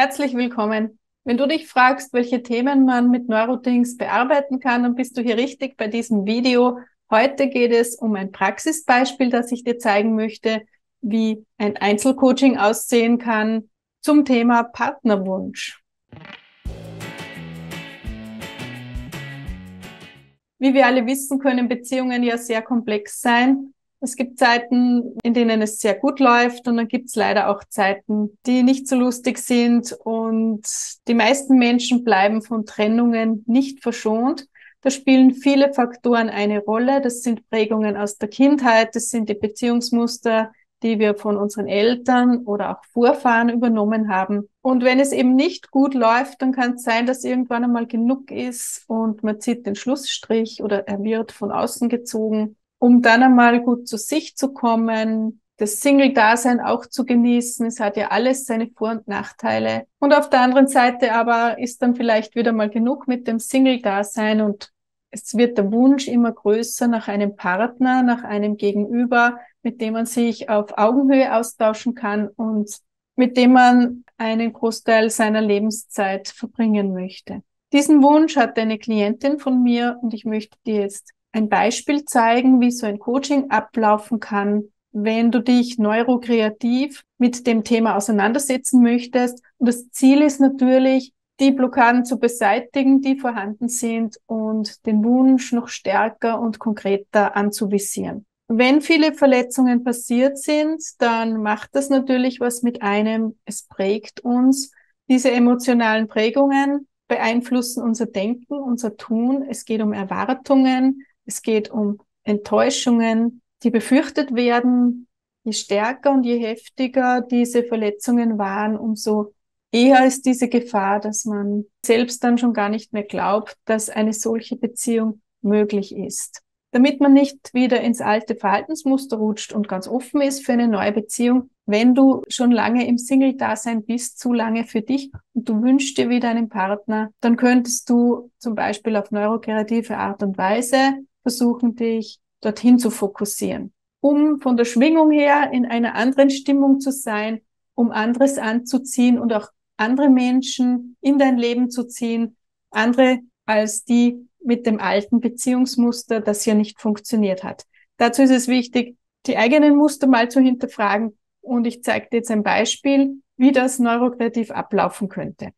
Herzlich willkommen. Wenn du dich fragst, welche Themen man mit Neurodings bearbeiten kann, dann bist du hier richtig bei diesem Video. Heute geht es um ein Praxisbeispiel, das ich dir zeigen möchte, wie ein Einzelcoaching aussehen kann zum Thema Partnerwunsch. Wie wir alle wissen, können Beziehungen ja sehr komplex sein es gibt Zeiten, in denen es sehr gut läuft und dann gibt es leider auch Zeiten, die nicht so lustig sind und die meisten Menschen bleiben von Trennungen nicht verschont. Da spielen viele Faktoren eine Rolle. Das sind Prägungen aus der Kindheit, das sind die Beziehungsmuster, die wir von unseren Eltern oder auch Vorfahren übernommen haben. Und wenn es eben nicht gut läuft, dann kann es sein, dass irgendwann einmal genug ist und man zieht den Schlussstrich oder er wird von außen gezogen um dann einmal gut zu sich zu kommen, das Single-Dasein auch zu genießen. Es hat ja alles seine Vor- und Nachteile. Und auf der anderen Seite aber ist dann vielleicht wieder mal genug mit dem Single-Dasein und es wird der Wunsch immer größer nach einem Partner, nach einem Gegenüber, mit dem man sich auf Augenhöhe austauschen kann und mit dem man einen Großteil seiner Lebenszeit verbringen möchte. Diesen Wunsch hat eine Klientin von mir und ich möchte dir jetzt ein Beispiel zeigen, wie so ein Coaching ablaufen kann, wenn du dich neurokreativ mit dem Thema auseinandersetzen möchtest. Und das Ziel ist natürlich, die Blockaden zu beseitigen, die vorhanden sind und den Wunsch noch stärker und konkreter anzuvisieren. Wenn viele Verletzungen passiert sind, dann macht das natürlich was mit einem. Es prägt uns. Diese emotionalen Prägungen beeinflussen unser Denken, unser Tun. Es geht um Erwartungen. Es geht um Enttäuschungen, die befürchtet werden. Je stärker und je heftiger diese Verletzungen waren, umso eher ist diese Gefahr, dass man selbst dann schon gar nicht mehr glaubt, dass eine solche Beziehung möglich ist. Damit man nicht wieder ins alte Verhaltensmuster rutscht und ganz offen ist für eine neue Beziehung, wenn du schon lange im Single-Dasein bist, zu lange für dich und du wünschst dir wieder einen Partner, dann könntest du zum Beispiel auf neurokreative Art und Weise versuchen, dich dorthin zu fokussieren, um von der Schwingung her in einer anderen Stimmung zu sein, um anderes anzuziehen und auch andere Menschen in dein Leben zu ziehen, andere als die mit dem alten Beziehungsmuster, das ja nicht funktioniert hat. Dazu ist es wichtig, die eigenen Muster mal zu hinterfragen und ich zeige dir jetzt ein Beispiel, wie das neurokreativ ablaufen könnte.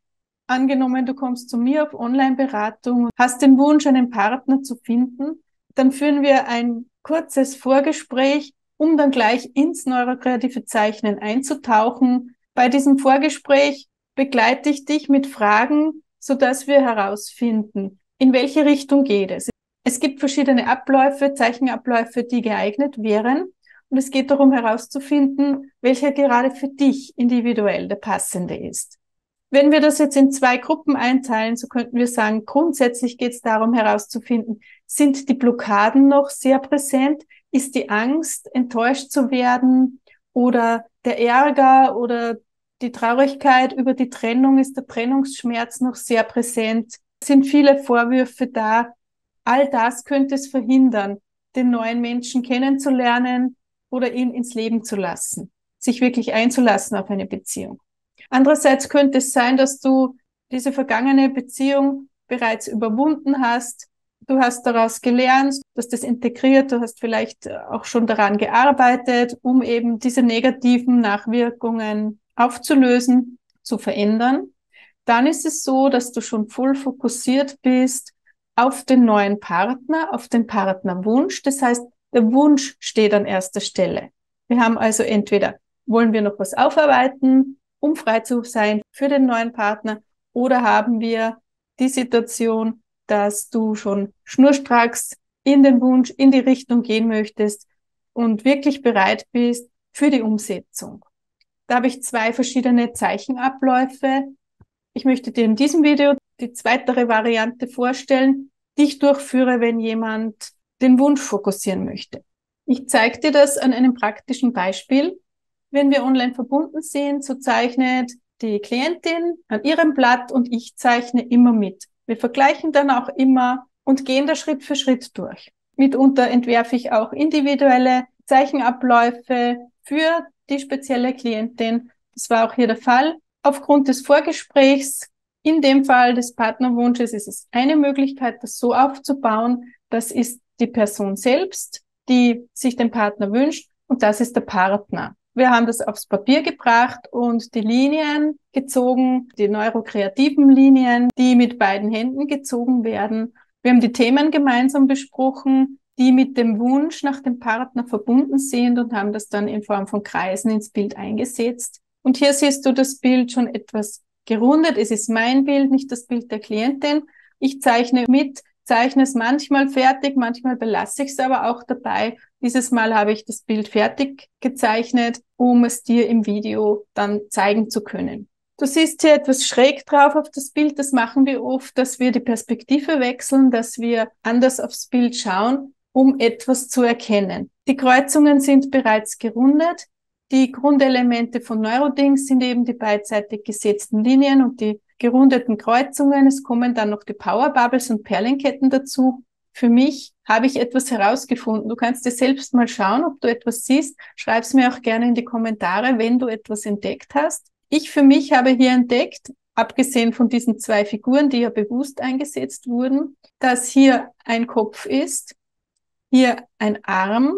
Angenommen, du kommst zu mir auf Online-Beratung, hast den Wunsch, einen Partner zu finden dann führen wir ein kurzes Vorgespräch, um dann gleich ins neurokreative Zeichnen einzutauchen. Bei diesem Vorgespräch begleite ich dich mit Fragen, so dass wir herausfinden, in welche Richtung geht es. Es gibt verschiedene Abläufe, Zeichenabläufe, die geeignet wären. Und es geht darum herauszufinden, welcher gerade für dich individuell der passende ist. Wenn wir das jetzt in zwei Gruppen einteilen, so könnten wir sagen, grundsätzlich geht es darum herauszufinden, sind die Blockaden noch sehr präsent? Ist die Angst, enttäuscht zu werden oder der Ärger oder die Traurigkeit über die Trennung, ist der Trennungsschmerz noch sehr präsent? Sind viele Vorwürfe da? All das könnte es verhindern, den neuen Menschen kennenzulernen oder ihn ins Leben zu lassen, sich wirklich einzulassen auf eine Beziehung. Andererseits könnte es sein, dass du diese vergangene Beziehung bereits überwunden hast. Du hast daraus gelernt, du hast das integriert, du hast vielleicht auch schon daran gearbeitet, um eben diese negativen Nachwirkungen aufzulösen, zu verändern. Dann ist es so, dass du schon voll fokussiert bist auf den neuen Partner, auf den Partnerwunsch. Das heißt, der Wunsch steht an erster Stelle. Wir haben also entweder wollen wir noch was aufarbeiten, um frei zu sein für den neuen Partner? Oder haben wir die Situation, dass du schon schnurstracks in den Wunsch, in die Richtung gehen möchtest und wirklich bereit bist für die Umsetzung? Da habe ich zwei verschiedene Zeichenabläufe. Ich möchte dir in diesem Video die zweitere Variante vorstellen, die ich durchführe, wenn jemand den Wunsch fokussieren möchte. Ich zeige dir das an einem praktischen Beispiel. Wenn wir online verbunden sind, so zeichnet die Klientin an ihrem Blatt und ich zeichne immer mit. Wir vergleichen dann auch immer und gehen da Schritt für Schritt durch. Mitunter entwerfe ich auch individuelle Zeichenabläufe für die spezielle Klientin. Das war auch hier der Fall. aufgrund des Vorgesprächs, in dem Fall des Partnerwunsches, ist es eine Möglichkeit, das so aufzubauen. Das ist die Person selbst, die sich den Partner wünscht und das ist der Partner. Wir haben das aufs Papier gebracht und die Linien gezogen, die neurokreativen Linien, die mit beiden Händen gezogen werden. Wir haben die Themen gemeinsam besprochen, die mit dem Wunsch nach dem Partner verbunden sind und haben das dann in Form von Kreisen ins Bild eingesetzt. Und hier siehst du das Bild schon etwas gerundet. Es ist mein Bild, nicht das Bild der Klientin. Ich zeichne mit, zeichne es manchmal fertig, manchmal belasse ich es aber auch dabei. Dieses Mal habe ich das Bild fertig gezeichnet, um es dir im Video dann zeigen zu können. Du siehst hier etwas schräg drauf auf das Bild. Das machen wir oft, dass wir die Perspektive wechseln, dass wir anders aufs Bild schauen, um etwas zu erkennen. Die Kreuzungen sind bereits gerundet. Die Grundelemente von Neurodings sind eben die beidseitig gesetzten Linien und die gerundeten Kreuzungen. Es kommen dann noch die Power Bubbles und Perlenketten dazu. Für mich habe ich etwas herausgefunden. Du kannst dir selbst mal schauen, ob du etwas siehst. Schreib es mir auch gerne in die Kommentare, wenn du etwas entdeckt hast. Ich für mich habe hier entdeckt, abgesehen von diesen zwei Figuren, die ja bewusst eingesetzt wurden, dass hier ein Kopf ist, hier ein Arm,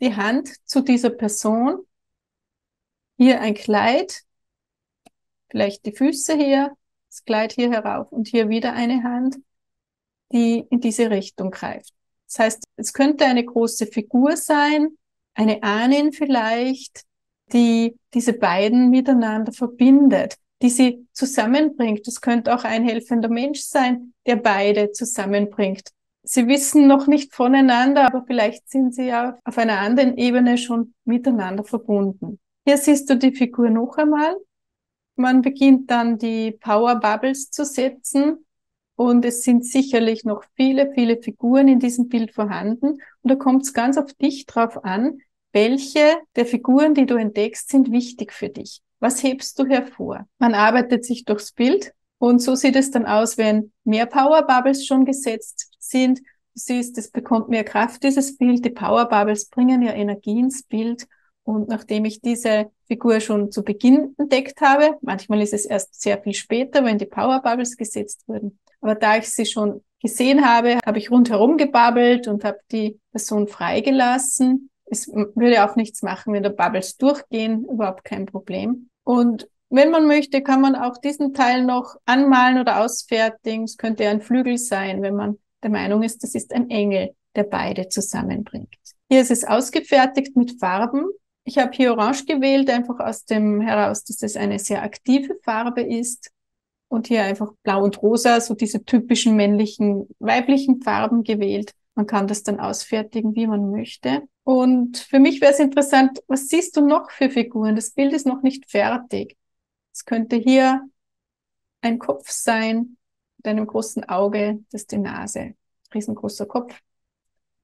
die Hand zu dieser Person hier ein Kleid, vielleicht die Füße hier, das Kleid hier herauf und hier wieder eine Hand, die in diese Richtung greift. Das heißt, es könnte eine große Figur sein, eine Ahnin vielleicht, die diese beiden miteinander verbindet, die sie zusammenbringt. Es könnte auch ein helfender Mensch sein, der beide zusammenbringt. Sie wissen noch nicht voneinander, aber vielleicht sind sie ja auf einer anderen Ebene schon miteinander verbunden. Hier siehst du die Figur noch einmal. Man beginnt dann die Power Bubbles zu setzen und es sind sicherlich noch viele, viele Figuren in diesem Bild vorhanden. Und da kommt es ganz auf dich drauf an, welche der Figuren, die du entdeckst, sind wichtig für dich. Was hebst du hervor? Man arbeitet sich durchs Bild und so sieht es dann aus, wenn mehr Power Bubbles schon gesetzt sind. Du siehst, es bekommt mehr Kraft, dieses Bild. Die Power Bubbles bringen ja Energie ins Bild und nachdem ich diese Figur schon zu Beginn entdeckt habe, manchmal ist es erst sehr viel später, wenn die Power Bubbles gesetzt wurden, aber da ich sie schon gesehen habe, habe ich rundherum gebabbelt und habe die Person freigelassen. Es würde auch nichts machen, wenn da Bubbles durchgehen, überhaupt kein Problem. Und wenn man möchte, kann man auch diesen Teil noch anmalen oder ausfertigen. Es könnte ein Flügel sein, wenn man der Meinung ist, das ist ein Engel, der beide zusammenbringt. Hier ist es ausgefertigt mit Farben. Ich habe hier Orange gewählt, einfach aus dem heraus, dass es eine sehr aktive Farbe ist. Und hier einfach Blau und Rosa, so diese typischen männlichen, weiblichen Farben gewählt. Man kann das dann ausfertigen, wie man möchte. Und für mich wäre es interessant, was siehst du noch für Figuren? Das Bild ist noch nicht fertig. Es könnte hier ein Kopf sein mit einem großen Auge, das ist die Nase. Riesengroßer Kopf.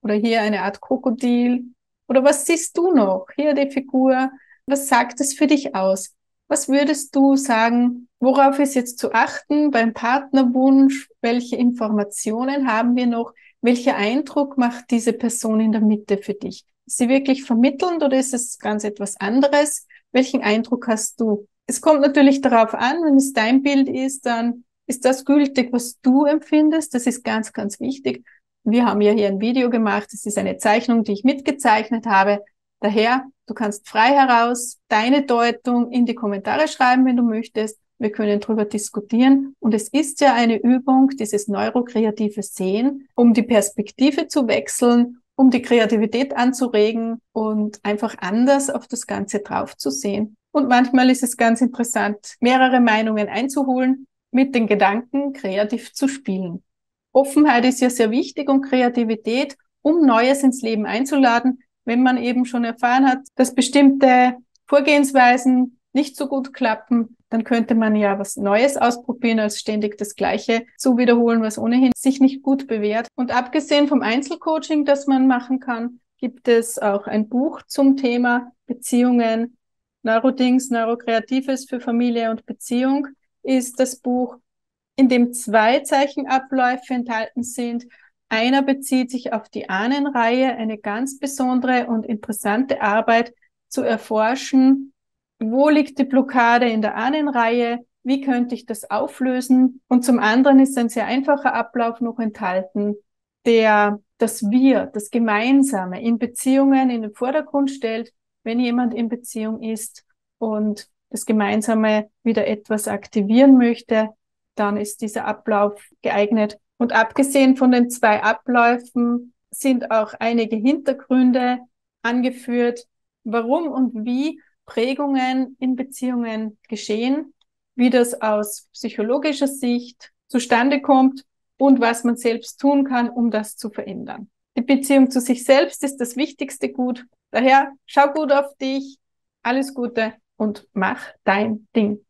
Oder hier eine Art Krokodil oder was siehst du noch? Hier die Figur. Was sagt es für dich aus? Was würdest du sagen, worauf ist jetzt zu achten beim Partnerwunsch? Welche Informationen haben wir noch? Welcher Eindruck macht diese Person in der Mitte für dich? Ist sie wirklich vermittelnd oder ist es ganz etwas anderes? Welchen Eindruck hast du? Es kommt natürlich darauf an, wenn es dein Bild ist, dann ist das gültig, was du empfindest. Das ist ganz, ganz wichtig. Wir haben ja hier ein Video gemacht. Es ist eine Zeichnung, die ich mitgezeichnet habe. Daher, du kannst frei heraus deine Deutung in die Kommentare schreiben, wenn du möchtest. Wir können darüber diskutieren. Und es ist ja eine Übung, dieses neurokreative Sehen, um die Perspektive zu wechseln, um die Kreativität anzuregen und einfach anders auf das Ganze drauf zu sehen. Und manchmal ist es ganz interessant, mehrere Meinungen einzuholen, mit den Gedanken kreativ zu spielen. Offenheit ist ja sehr wichtig und Kreativität, um Neues ins Leben einzuladen, wenn man eben schon erfahren hat, dass bestimmte Vorgehensweisen nicht so gut klappen, dann könnte man ja was Neues ausprobieren, als ständig das Gleiche zu wiederholen, was ohnehin sich nicht gut bewährt. Und abgesehen vom Einzelcoaching, das man machen kann, gibt es auch ein Buch zum Thema Beziehungen. Neurodings, Neurokreatives für Familie und Beziehung ist das Buch in dem zwei Zeichenabläufe enthalten sind. Einer bezieht sich auf die Ahnenreihe, eine ganz besondere und interessante Arbeit zu erforschen, wo liegt die Blockade in der Ahnenreihe, wie könnte ich das auflösen? Und zum anderen ist ein sehr einfacher Ablauf noch enthalten, der das Wir, das Gemeinsame in Beziehungen in den Vordergrund stellt, wenn jemand in Beziehung ist und das Gemeinsame wieder etwas aktivieren möchte, dann ist dieser Ablauf geeignet. Und abgesehen von den zwei Abläufen sind auch einige Hintergründe angeführt, warum und wie Prägungen in Beziehungen geschehen, wie das aus psychologischer Sicht zustande kommt und was man selbst tun kann, um das zu verändern. Die Beziehung zu sich selbst ist das wichtigste Gut. Daher schau gut auf dich, alles Gute und mach dein Ding.